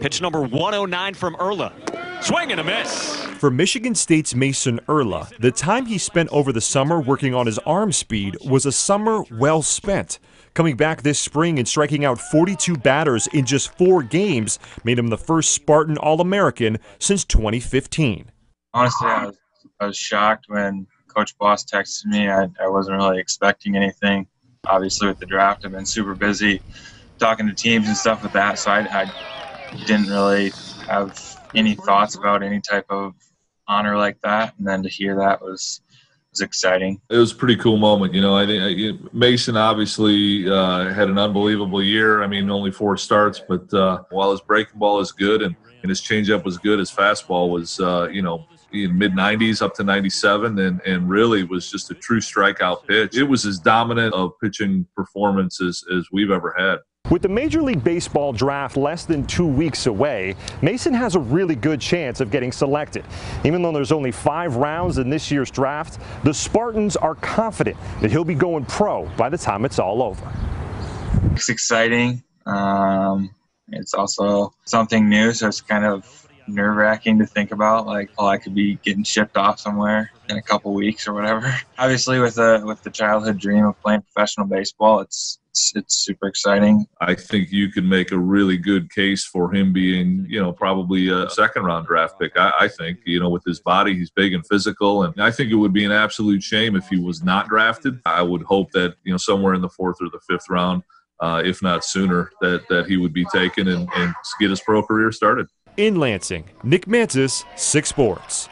Pitch number 109 from Erla. Swing and a miss. For Michigan State's Mason Erla, the time he spent over the summer working on his arm speed was a summer well spent. Coming back this spring and striking out 42 batters in just four games made him the first Spartan All American since 2015. Honestly, I was, I was shocked when Coach Boss texted me. I, I wasn't really expecting anything. Obviously, with the draft, I've been super busy talking to teams and stuff with that, so I, I didn't really have any thoughts about any type of honor like that. And then to hear that was was exciting. It was a pretty cool moment. You know, I think Mason obviously uh, had an unbelievable year. I mean, only four starts, but uh, while his breaking ball is good and, and his changeup was good, his fastball was, uh, you know, in mid 90s up to 97 and, and really was just a true strikeout pitch. It was as dominant of pitching performance as, as we've ever had. With the Major League Baseball draft less than two weeks away, Mason has a really good chance of getting selected. Even though there's only five rounds in this year's draft, the Spartans are confident that he'll be going pro by the time it's all over. It's exciting. Um, it's also something new, so it's kind of nerve wracking to think about. Like, oh, I could be getting shipped off somewhere in a couple weeks or whatever. Obviously, with the with the childhood dream of playing professional baseball, it's it's, it's super exciting. I think you could make a really good case for him being, you know, probably a second round draft pick. I, I think, you know, with his body, he's big and physical, and I think it would be an absolute shame if he was not drafted. I would hope that you know somewhere in the fourth or the fifth round. Uh, if not sooner, that, that he would be taken and, and get his pro career started. In Lansing, Nick Mantas, Six Sports.